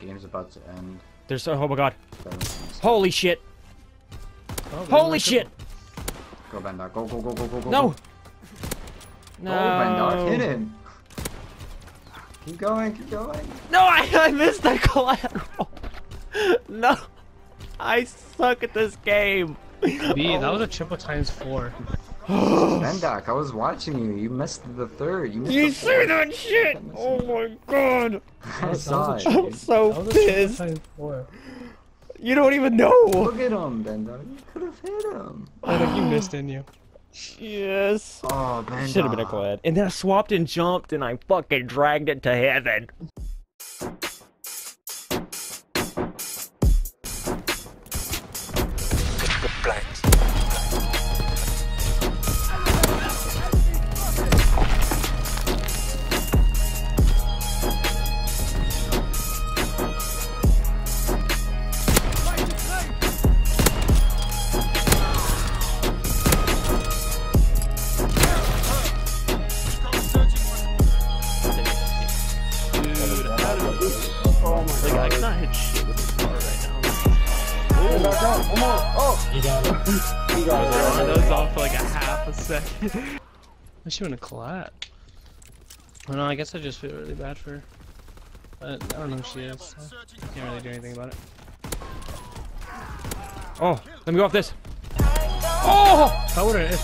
Game's about to end. There's oh my god. Holy shit. Oh, Holy shit. Go Bendoc. Go go go go go go. No. No. Go Bendoc. Hit him. Keep going. Keep going. No, I, I missed that collateral. no. I suck at this game. triple. B, that was a oh. triple times four. Bendoc, I was watching you. You missed the third. You missed You the see fourth. that shit? Oh my god. I saw it. I'm so That was a triple pissed. You don't even know. Look at him, Bendoc. You could have hit him. I think you missed, didn't you? Yes. Oh, oh Bendoc. Should have been a collat. And then I swapped and jumped and I fucking dragged it to heaven. Dude, I cannot hit shit with this car right now. You got it. I was throwing those off for like a half a second. I should have don't know, I guess I just feel really bad for her. But I don't know who she is, so can't really do anything about it. Oh, let me go off this. Oh! How would I?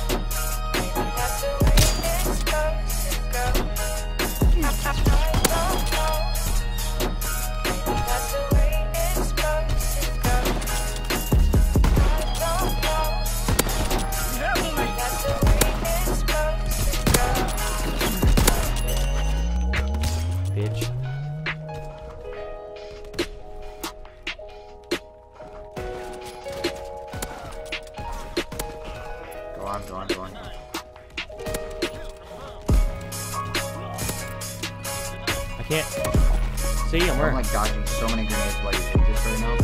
See, I'm I'm like dodging so many grenades while you hit this right now.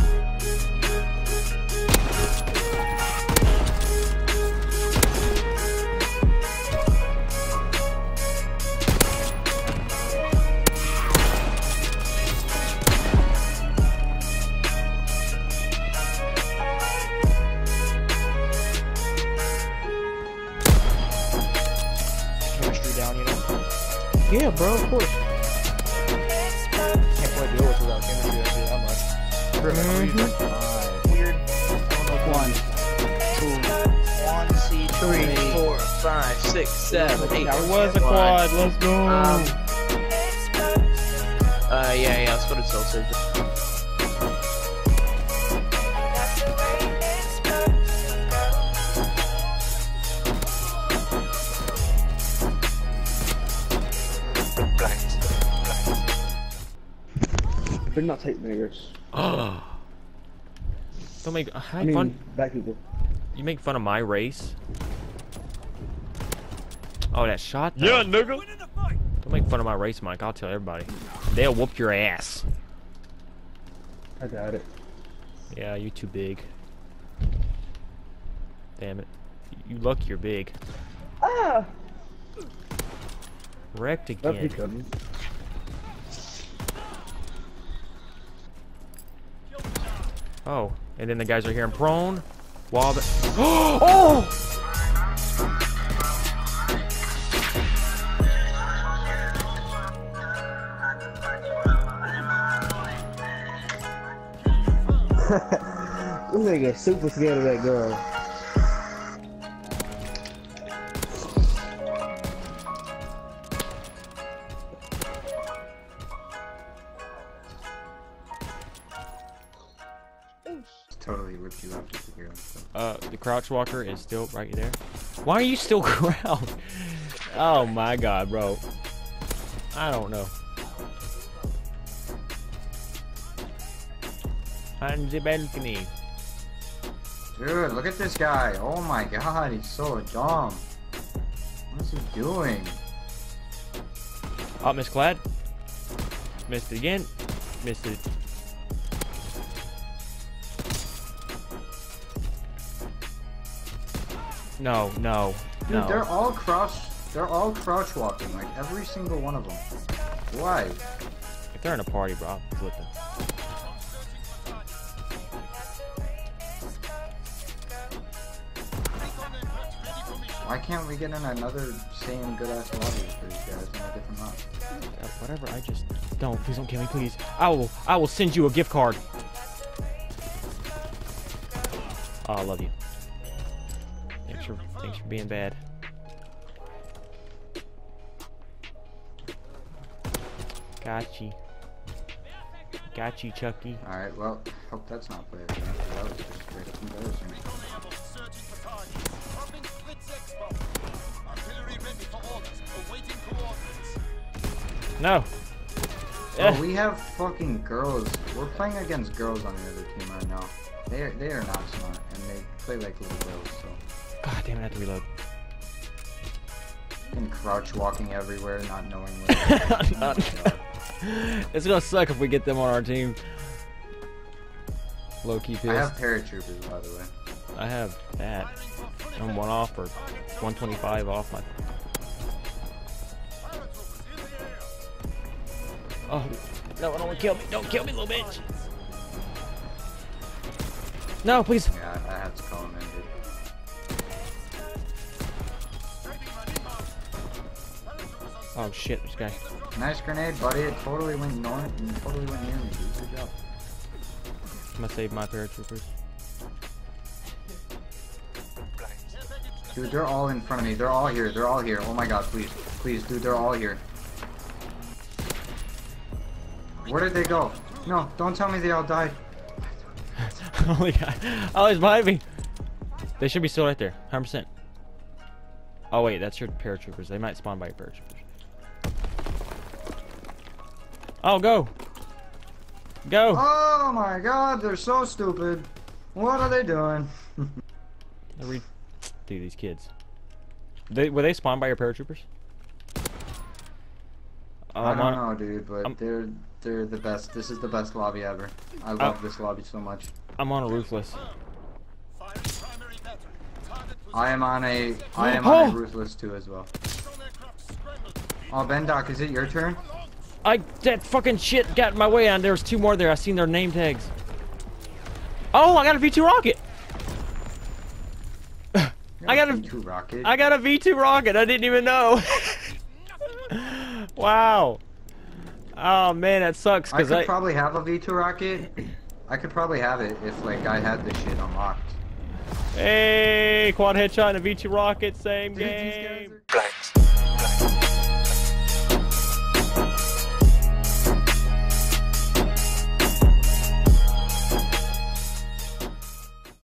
chemistry down, you know? Yeah, bro, of course. Much. Weird. One, two, one, C, three, four, five, six, seven, eight. There was a quad, let's go! Um. Uh, yeah, yeah. Let's go to Soul Surgeon. They're not tape niggers. Don't make uh, I mean, fun. black people. You make fun of my race. Oh, that shot. Yeah, nigga. Don't make fun of my race, Mike. I'll tell everybody. They'll whoop your ass. I got it. Yeah, you too big. Damn it. You lucky you're big. Ah! Wrecked That's me again. Oh, and then the guys are here in prone. While the oh! This nigga super scared of that girl. Totally ripped you hero. So. Uh, the crouch walker is still right there. Why are you still ground? Oh my god, bro. I don't know. On the balcony. Dude, look at this guy. Oh my god, he's so dumb. What is he doing? Oh, Miss Glad. Missed it again. Missed it. No, no, Dude, no. they're all crouch. They're all crouch walking, like every single one of them. Why? If they're in a party, bro, I'm flipping. Why can't we get in another same good ass lobby for these guys in a different map? Whatever, I just don't. Please don't kill me, please. I will. I will send you a gift card. Oh, I love you. Thanks for thanks for being bad. Got you. Got you, Chucky. Alright, well, hope that's not player trap. That was just embarrassing. No. Oh, we have fucking girls. We're playing against girls on the other team right now. They are, they are not smart, and they play like little girls, so. God damn it! I have to reload. And crouch walking everywhere, not knowing where. Not- it's gonna suck if we get them on our team. Low key I have paratroopers, by the way. I have that. I'm one off or 125 off my. Oh, no, don't kill me. Don't kill me, little bitch. No, please. Yeah, I, had to call him Oh shit, this guy. Nice grenade, buddy. It totally went north and totally went near me, dude. Good job. I'm gonna save my paratroopers. Dude, they're all in front of me. They're all here. They're all here. Oh my god, please. Please, dude, they're all here. Where did they go? No, don't tell me they all died. oh my god. Oh, he's behind me. They should be still right there. 100%. Oh, wait, that's your paratroopers. They might spawn by your paratroopers. Oh, go. Go. Oh my god, they're so stupid. What are they doing? Dude, these kids. They were they spawned by your paratroopers? Oh, I um, don't know, dude, but I'm- they're they're the best. This is the best lobby ever. I uh, love this lobby so much. I'm on a ruthless. I am on a I am on Oh! a ruthless too as well. Oh, Bendoc, is it your turn? I that fucking shit got in my way, and there was two more there. I seen their name tags. Oh, I got a V2 rocket. I got a two rocket. I got a V2 rocket. I didn't even know. wow. Oh man, that sucks Cause I could I, probably have a V2 rocket. I could probably have it if like I had this shit unlocked. hey quad headshot and a V2 rocket, same Dude, game.